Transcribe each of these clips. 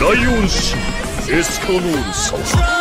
ライオンシンエスカノール様。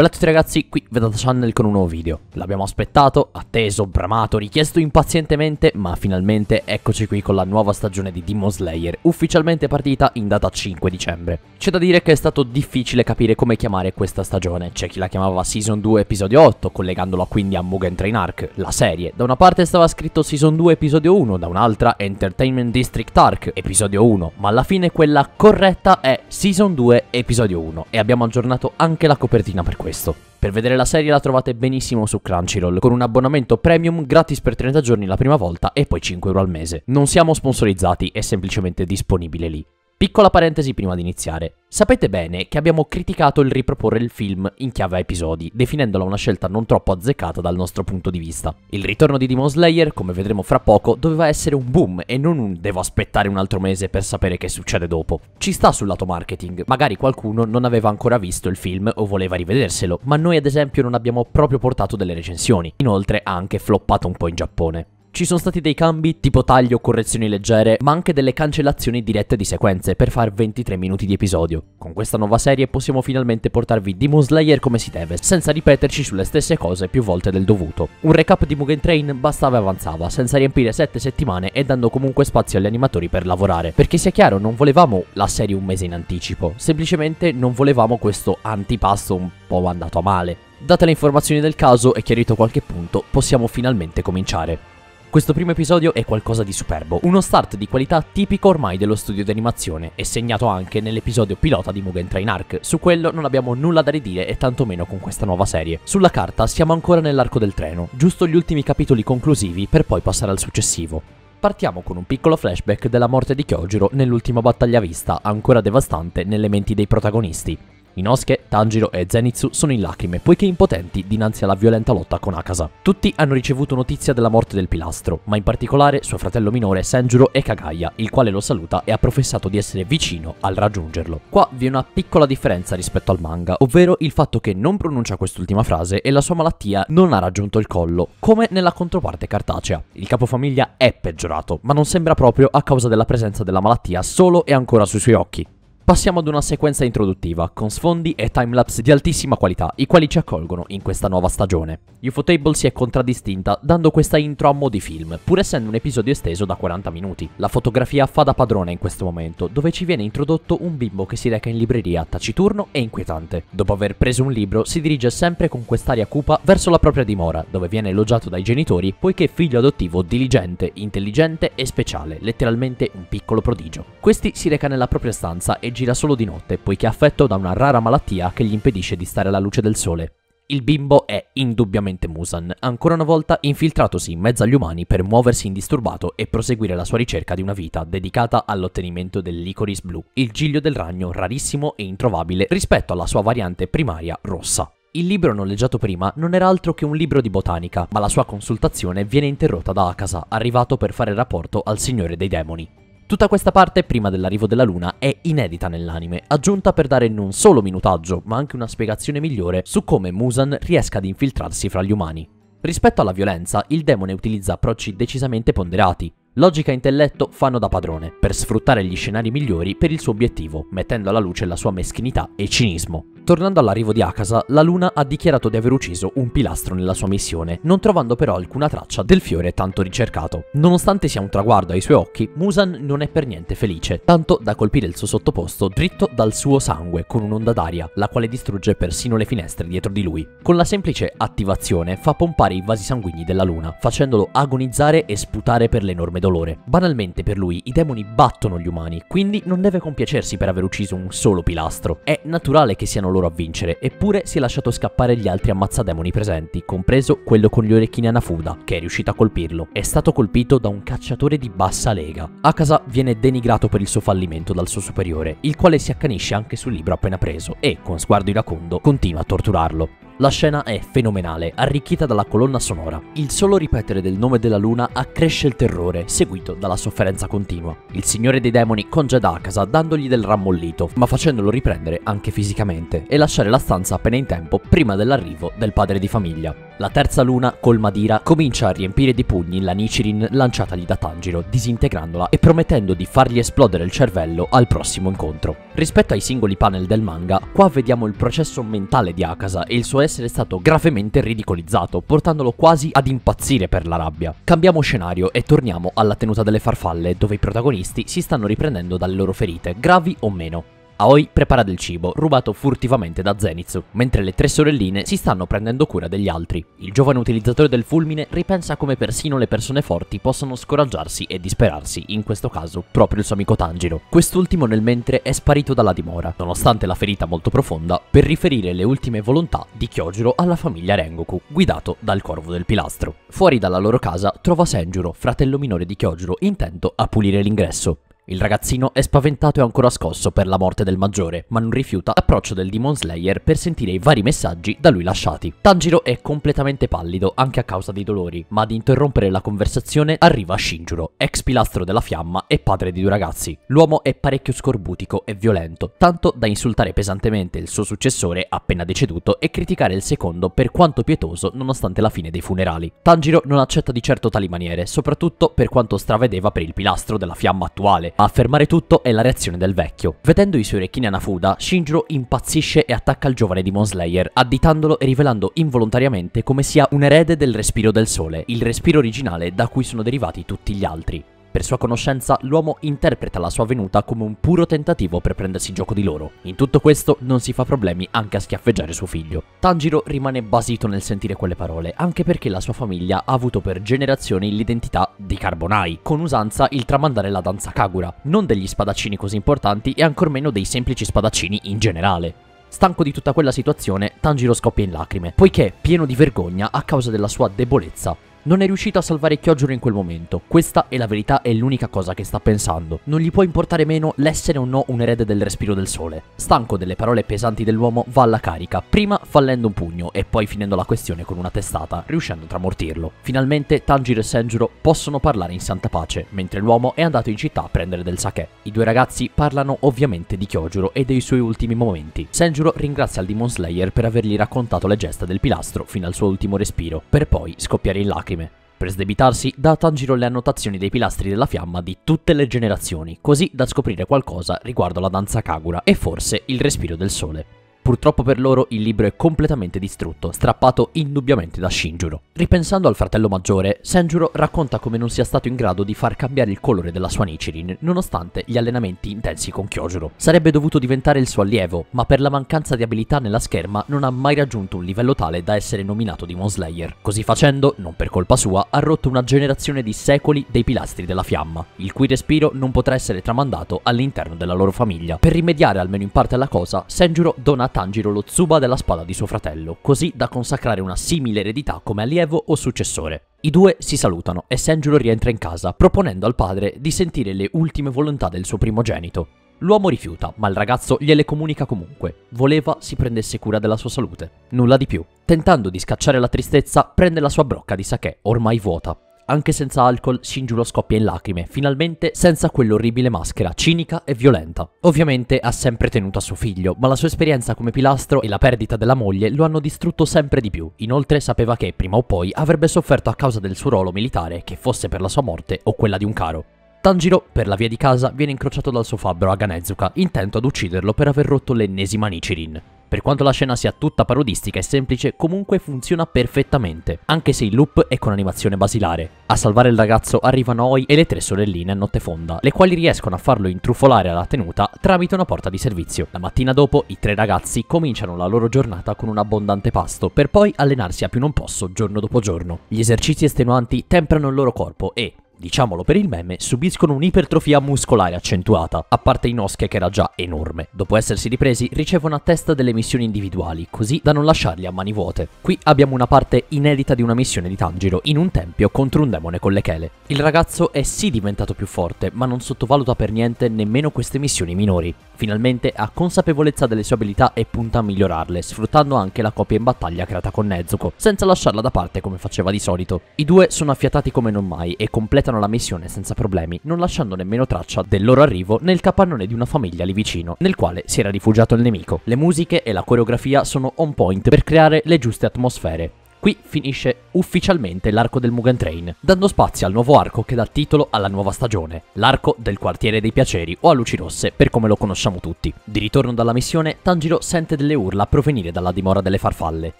Bella a tutti ragazzi, qui Vedata Channel con un nuovo video. L'abbiamo aspettato, atteso, bramato, richiesto impazientemente, ma finalmente eccoci qui con la nuova stagione di Demon Slayer, ufficialmente partita in data 5 dicembre. C'è da dire che è stato difficile capire come chiamare questa stagione. C'è chi la chiamava Season 2 Episodio 8, collegandola quindi a Mugen Train Arc, la serie. Da una parte stava scritto Season 2 Episodio 1, da un'altra Entertainment District Arc, Episodio 1, ma alla fine quella corretta è Season 2 Episodio 1 e abbiamo aggiornato anche la copertina per questo questo. Per vedere la serie la trovate benissimo su Crunchyroll, con un abbonamento premium gratis per 30 giorni la prima volta e poi 5 euro al mese. Non siamo sponsorizzati, è semplicemente disponibile lì. Piccola parentesi prima di iniziare. Sapete bene che abbiamo criticato il riproporre il film in chiave a episodi, definendola una scelta non troppo azzeccata dal nostro punto di vista. Il ritorno di Demon Slayer, come vedremo fra poco, doveva essere un boom e non un devo aspettare un altro mese per sapere che succede dopo. Ci sta sul lato marketing, magari qualcuno non aveva ancora visto il film o voleva rivederselo, ma noi ad esempio non abbiamo proprio portato delle recensioni. Inoltre ha anche floppato un po' in Giappone. Ci sono stati dei cambi tipo taglio o correzioni leggere, ma anche delle cancellazioni dirette di sequenze per far 23 minuti di episodio. Con questa nuova serie possiamo finalmente portarvi Demon Slayer come si deve, senza ripeterci sulle stesse cose più volte del dovuto. Un recap di Mugen Train bastava e avanzava, senza riempire 7 settimane e dando comunque spazio agli animatori per lavorare. Perché sia chiaro, non volevamo la serie un mese in anticipo, semplicemente non volevamo questo antipasto un po' andato a male. Date le informazioni del caso e chiarito qualche punto, possiamo finalmente cominciare. Questo primo episodio è qualcosa di superbo, uno start di qualità tipico ormai dello studio di animazione e segnato anche nell'episodio pilota di Mugen Train Arc. Su quello non abbiamo nulla da ridire e tantomeno con questa nuova serie. Sulla carta siamo ancora nell'arco del treno, giusto gli ultimi capitoli conclusivi per poi passare al successivo. Partiamo con un piccolo flashback della morte di Kyojiro nell'ultima battaglia vista, ancora devastante nelle menti dei protagonisti. Inosuke, Tanjiro e Zenitsu sono in lacrime, poiché impotenti dinanzi alla violenta lotta con Akasa. Tutti hanno ricevuto notizia della morte del pilastro, ma in particolare suo fratello minore Senjuro e Kagaya, il quale lo saluta e ha professato di essere vicino al raggiungerlo. Qua vi è una piccola differenza rispetto al manga, ovvero il fatto che non pronuncia quest'ultima frase e la sua malattia non ha raggiunto il collo, come nella controparte cartacea. Il capofamiglia è peggiorato, ma non sembra proprio a causa della presenza della malattia solo e ancora sui suoi occhi. Passiamo ad una sequenza introduttiva, con sfondi e timelapse di altissima qualità, i quali ci accolgono in questa nuova stagione. Ufotable si è contraddistinta dando questa intro a mo' di film, pur essendo un episodio esteso da 40 minuti. La fotografia fa da padrone in questo momento, dove ci viene introdotto un bimbo che si reca in libreria taciturno e inquietante. Dopo aver preso un libro, si dirige sempre con quest'aria cupa verso la propria dimora, dove viene elogiato dai genitori poiché figlio adottivo diligente, intelligente e speciale, letteralmente un piccolo prodigio. Questi si reca nella propria stanza e gira solo di notte, poiché è affetto da una rara malattia che gli impedisce di stare alla luce del sole. Il bimbo è indubbiamente Musan, ancora una volta infiltratosi in mezzo agli umani per muoversi indisturbato e proseguire la sua ricerca di una vita dedicata all'ottenimento del Licorice Blu, il giglio del ragno rarissimo e introvabile rispetto alla sua variante primaria rossa. Il libro noleggiato prima non era altro che un libro di botanica, ma la sua consultazione viene interrotta da Akasa, arrivato per fare rapporto al Signore dei Demoni. Tutta questa parte, prima dell'arrivo della luna, è inedita nell'anime, aggiunta per dare non solo minutaggio, ma anche una spiegazione migliore su come Musan riesca ad infiltrarsi fra gli umani. Rispetto alla violenza, il demone utilizza approcci decisamente ponderati. Logica e intelletto fanno da padrone, per sfruttare gli scenari migliori per il suo obiettivo, mettendo alla luce la sua meschinità e cinismo. Tornando all'arrivo di Akasa, la Luna ha dichiarato di aver ucciso un pilastro nella sua missione, non trovando però alcuna traccia del fiore tanto ricercato. Nonostante sia un traguardo ai suoi occhi, Musan non è per niente felice, tanto da colpire il suo sottoposto dritto dal suo sangue con un'onda d'aria, la quale distrugge persino le finestre dietro di lui. Con la semplice attivazione fa pompare i vasi sanguigni della Luna, facendolo agonizzare e sputare per l'enorme dolore. Banalmente per lui i demoni battono gli umani, quindi non deve compiacersi per aver ucciso un solo pilastro. È naturale che siano loro a vincere, eppure si è lasciato scappare gli altri ammazzademoni presenti, compreso quello con gli orecchini a Nafuda, che è riuscito a colpirlo. È stato colpito da un cacciatore di bassa lega. Akasa viene denigrato per il suo fallimento dal suo superiore, il quale si accanisce anche sul libro appena preso e, con sguardo iracondo, continua a torturarlo. La scena è fenomenale, arricchita dalla colonna sonora. Il solo ripetere del nome della luna accresce il terrore, seguito dalla sofferenza continua. Il signore dei demoni congeda Akasa dandogli del rammollito, ma facendolo riprendere anche fisicamente e lasciare la stanza appena in tempo prima dell'arrivo del padre di famiglia. La terza luna, colma d'ira, comincia a riempire di pugni la Nichirin lanciatagli da Tanjiro, disintegrandola e promettendo di fargli esplodere il cervello al prossimo incontro. Rispetto ai singoli panel del manga, qua vediamo il processo mentale di Akasa e il suo essere stato gravemente ridicolizzato, portandolo quasi ad impazzire per la rabbia. Cambiamo scenario e torniamo alla tenuta delle farfalle, dove i protagonisti si stanno riprendendo dalle loro ferite, gravi o meno. Aoi prepara del cibo, rubato furtivamente da Zenitsu, mentre le tre sorelline si stanno prendendo cura degli altri. Il giovane utilizzatore del fulmine ripensa come persino le persone forti possono scoraggiarsi e disperarsi, in questo caso proprio il suo amico Tanjiro. Quest'ultimo nel mentre è sparito dalla dimora, nonostante la ferita molto profonda, per riferire le ultime volontà di Kyojuro alla famiglia Rengoku, guidato dal corvo del pilastro. Fuori dalla loro casa trova Senjuro, fratello minore di Kyojuro, intento a pulire l'ingresso. Il ragazzino è spaventato e ancora scosso per la morte del maggiore, ma non rifiuta l'approccio del Demon Slayer per sentire i vari messaggi da lui lasciati. Tanjiro è completamente pallido, anche a causa dei dolori, ma ad interrompere la conversazione arriva Shinjuro, ex pilastro della fiamma e padre di due ragazzi. L'uomo è parecchio scorbutico e violento, tanto da insultare pesantemente il suo successore appena deceduto e criticare il secondo per quanto pietoso nonostante la fine dei funerali. Tanjiro non accetta di certo tali maniere, soprattutto per quanto stravedeva per il pilastro della fiamma attuale, a fermare tutto è la reazione del vecchio. Vedendo i suoi orecchini a Nafuda, Shinjiro impazzisce e attacca il giovane Demon Slayer, additandolo e rivelando involontariamente come sia un erede del respiro del sole, il respiro originale da cui sono derivati tutti gli altri. Per sua conoscenza, l'uomo interpreta la sua venuta come un puro tentativo per prendersi gioco di loro. In tutto questo non si fa problemi anche a schiaffeggiare suo figlio. Tanjiro rimane basito nel sentire quelle parole, anche perché la sua famiglia ha avuto per generazioni l'identità di Carbonai, con usanza il tramandare la danza Kagura, non degli spadaccini così importanti e ancor meno dei semplici spadaccini in generale. Stanco di tutta quella situazione, Tanjiro scoppia in lacrime, poiché pieno di vergogna a causa della sua debolezza non è riuscito a salvare Kyojuro in quel momento. Questa è la verità e l'unica cosa che sta pensando. Non gli può importare meno l'essere o no un erede del respiro del sole. Stanco delle parole pesanti dell'uomo, va alla carica, prima fallendo un pugno e poi finendo la questione con una testata, riuscendo a tramortirlo. Finalmente Tanjiro e Senjuro possono parlare in santa pace, mentre l'uomo è andato in città a prendere del sake. I due ragazzi parlano ovviamente di Kyojuro e dei suoi ultimi momenti. Senjuro ringrazia il Demon Slayer per avergli raccontato le gesta del pilastro fino al suo ultimo respiro, per poi scoppiare in lacrime lacrime. Per sdebitarsi, dà a Tanjiro le annotazioni dei pilastri della fiamma di tutte le generazioni, così da scoprire qualcosa riguardo la danza Kagura e forse il respiro del sole. Purtroppo per loro il libro è completamente distrutto, strappato indubbiamente da Shinjuro. Ripensando al fratello maggiore, Senjuro racconta come non sia stato in grado di far cambiare il colore della sua Nichirin, nonostante gli allenamenti intensi con Kyojuro. Sarebbe dovuto diventare il suo allievo, ma per la mancanza di abilità nella scherma non ha mai raggiunto un livello tale da essere nominato Demon Slayer. Così facendo, non per colpa sua, ha rotto una generazione di secoli dei pilastri della fiamma, il cui respiro non potrà essere tramandato all'interno della loro famiglia. Per rimediare almeno in parte alla cosa, Senjuro dona Tanjiro lo Tsuba della spada di suo fratello, così da consacrare una simile eredità come allievo o successore. I due si salutano e Senjuro rientra in casa, proponendo al padre di sentire le ultime volontà del suo primogenito. L'uomo rifiuta, ma il ragazzo gliele comunica comunque. Voleva si prendesse cura della sua salute. Nulla di più. Tentando di scacciare la tristezza, prende la sua brocca di sake, ormai vuota, anche senza alcol, Shinjuro scoppia in lacrime, finalmente senza quell'orribile maschera, cinica e violenta. Ovviamente ha sempre tenuto a suo figlio, ma la sua esperienza come pilastro e la perdita della moglie lo hanno distrutto sempre di più. Inoltre sapeva che, prima o poi, avrebbe sofferto a causa del suo ruolo militare, che fosse per la sua morte o quella di un caro. Tanjiro, per la via di casa, viene incrociato dal suo fabbro Aganezuka, intento ad ucciderlo per aver rotto l'ennesima Nichirin. Per quanto la scena sia tutta parodistica e semplice, comunque funziona perfettamente, anche se il loop è con animazione basilare. A salvare il ragazzo arrivano Oi e le tre sorelline a notte fonda, le quali riescono a farlo intrufolare alla tenuta tramite una porta di servizio. La mattina dopo, i tre ragazzi cominciano la loro giornata con un abbondante pasto, per poi allenarsi a più non posso giorno dopo giorno. Gli esercizi estenuanti temprano il loro corpo e, diciamolo per il meme, subiscono un'ipertrofia muscolare accentuata, a parte Inosuke che era già enorme. Dopo essersi ripresi, ricevono a testa delle missioni individuali, così da non lasciarli a mani vuote. Qui abbiamo una parte inedita di una missione di Tanjiro in un tempio contro un demone con le chele. Il ragazzo è sì diventato più forte, ma non sottovaluta per niente nemmeno queste missioni minori. Finalmente ha consapevolezza delle sue abilità e punta a migliorarle, sfruttando anche la coppia in battaglia creata con Nezuko, senza lasciarla da parte come faceva di solito. I due sono affiatati come non mai e completano la missione senza problemi, non lasciando nemmeno traccia del loro arrivo nel capannone di una famiglia lì vicino, nel quale si era rifugiato il nemico. Le musiche e la coreografia sono on point per creare le giuste atmosfere, Qui finisce ufficialmente l'arco del Mugen Train, dando spazio al nuovo arco che dà titolo alla nuova stagione, l'arco del quartiere dei piaceri o a luci rosse per come lo conosciamo tutti. Di ritorno dalla missione, Tanjiro sente delle urla provenire dalla dimora delle farfalle.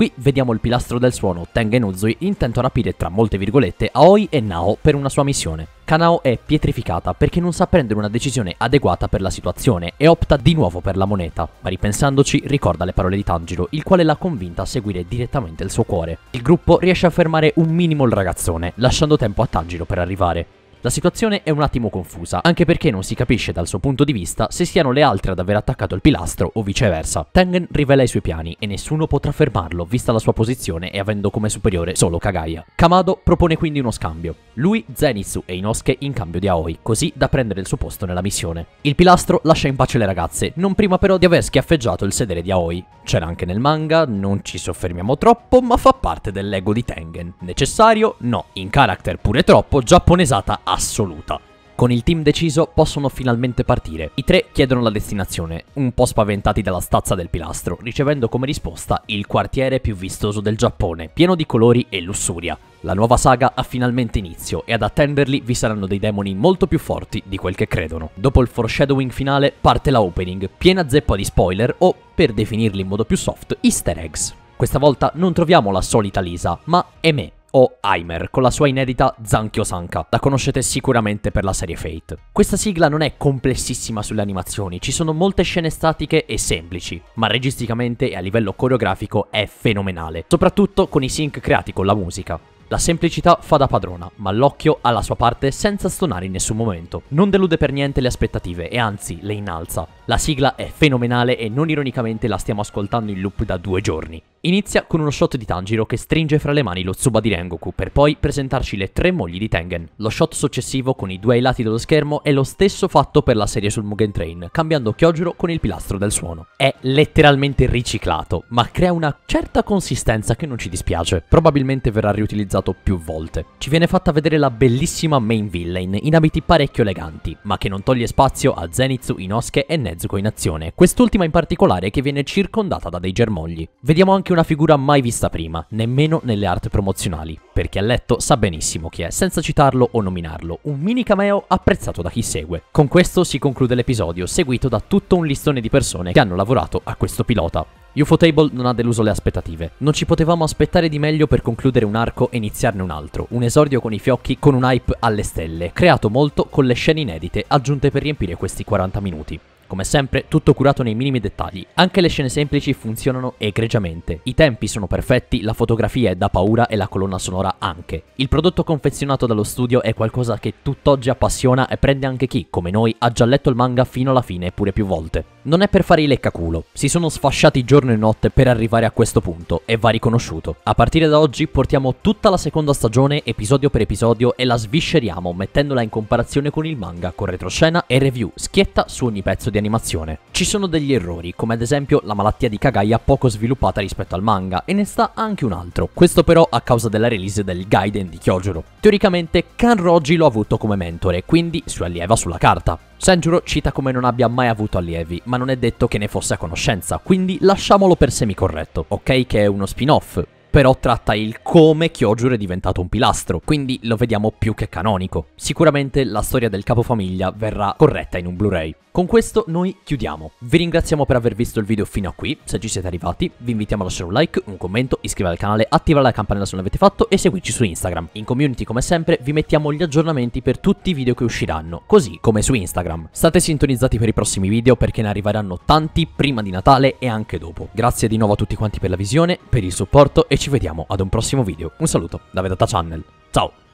Qui vediamo il pilastro del suono, Tengen Uzui, intento a rapire tra molte virgolette Aoi e Nao per una sua missione. Kanao è pietrificata perché non sa prendere una decisione adeguata per la situazione e opta di nuovo per la moneta, ma ripensandoci ricorda le parole di Tanjiro, il quale l'ha convinta a seguire direttamente il suo cuore. Il gruppo riesce a fermare un minimo il ragazzone, lasciando tempo a Tanjiro per arrivare. La situazione è un attimo confusa, anche perché non si capisce dal suo punto di vista se siano le altre ad aver attaccato il pilastro o viceversa. Tengen rivela i suoi piani e nessuno potrà fermarlo vista la sua posizione e avendo come superiore solo Kagaya. Kamado propone quindi uno scambio. Lui, Zenitsu e Inosuke in cambio di Aoi, così da prendere il suo posto nella missione. Il pilastro lascia in pace le ragazze, non prima però di aver schiaffeggiato il sedere di Aoi. C'era anche nel manga, non ci soffermiamo troppo, ma fa parte dell'ego di Tengen. Necessario? No. In character pure troppo, giapponesata assoluta. Con il team deciso possono finalmente partire. I tre chiedono la destinazione, un po' spaventati dalla stazza del pilastro, ricevendo come risposta il quartiere più vistoso del Giappone, pieno di colori e lussuria. La nuova saga ha finalmente inizio e ad attenderli vi saranno dei demoni molto più forti di quel che credono. Dopo il foreshadowing finale parte la opening, piena zeppa di spoiler o, per definirli in modo più soft, easter eggs. Questa volta non troviamo la solita Lisa, ma Eme, o Aimer con la sua inedita Zankyo Sanka. La conoscete sicuramente per la serie Fate. Questa sigla non è complessissima sulle animazioni, ci sono molte scene statiche e semplici, ma registicamente e a livello coreografico è fenomenale, soprattutto con i sync creati con la musica. La semplicità fa da padrona, ma l'occhio ha la sua parte senza stonare in nessun momento. Non delude per niente le aspettative e anzi le innalza. La sigla è fenomenale e non ironicamente la stiamo ascoltando in loop da due giorni. Inizia con uno shot di Tanjiro che stringe fra le mani lo Tsuba di Rengoku per poi presentarci le tre mogli di Tengen. Lo shot successivo con i due ai lati dello schermo è lo stesso fatto per la serie sul Mugen Train, cambiando Kyojuro con il pilastro del suono. È letteralmente riciclato, ma crea una certa consistenza che non ci dispiace. Probabilmente verrà riutilizzato più volte. Ci viene fatta vedere la bellissima main villain in abiti parecchio eleganti, ma che non toglie spazio a Zenitsu, Inosuke e Nezuko in azione, quest'ultima in particolare che viene circondata da dei germogli. Vediamo anche una figura mai vista prima, nemmeno nelle art promozionali, per chi ha letto sa benissimo chi è, senza citarlo o nominarlo, un mini cameo apprezzato da chi segue. Con questo si conclude l'episodio, seguito da tutto un listone di persone che hanno lavorato a questo pilota. Ufotable non ha deluso le aspettative. Non ci potevamo aspettare di meglio per concludere un arco e iniziarne un altro. Un esordio con i fiocchi con un hype alle stelle, creato molto con le scene inedite aggiunte per riempire questi 40 minuti. Come sempre, tutto curato nei minimi dettagli. Anche le scene semplici funzionano egregiamente. I tempi sono perfetti, la fotografia è da paura e la colonna sonora anche. Il prodotto confezionato dallo studio è qualcosa che tutt'oggi appassiona e prende anche chi, come noi, ha già letto il manga fino alla fine, pure più volte. Non è per fare i leccaculo, si sono sfasciati giorno e notte per arrivare a questo punto e va riconosciuto. A partire da oggi portiamo tutta la seconda stagione episodio per episodio e la svisceriamo mettendola in comparazione con il manga con retroscena e review schietta su ogni pezzo di animazione. Ci sono degli errori, come ad esempio la malattia di Kagaya poco sviluppata rispetto al manga, e ne sta anche un altro. Questo però a causa della release del Gaiden di Kyojuro. Teoricamente Kanroji lo ha avuto come mentore, quindi si allieva sulla carta. Senjuro cita come non abbia mai avuto allievi, ma non è detto che ne fosse a conoscenza, quindi lasciamolo per semicorretto. Ok che è uno spin-off, però tratta il come Kyojuro è diventato un pilastro, quindi lo vediamo più che canonico. Sicuramente la storia del capofamiglia verrà corretta in un Blu-ray. Con questo noi chiudiamo. Vi ringraziamo per aver visto il video fino a qui, se ci siete arrivati, vi invitiamo a lasciare un like, un commento, iscrivervi al canale, attivare la campanella se non l'avete fatto e seguirci su Instagram. In community come sempre vi mettiamo gli aggiornamenti per tutti i video che usciranno, così come su Instagram. State sintonizzati per i prossimi video perché ne arriveranno tanti prima di Natale e anche dopo. Grazie di nuovo a tutti quanti per la visione, per il supporto e ci vediamo ad un prossimo video. Un saluto da Vedata Channel. Ciao!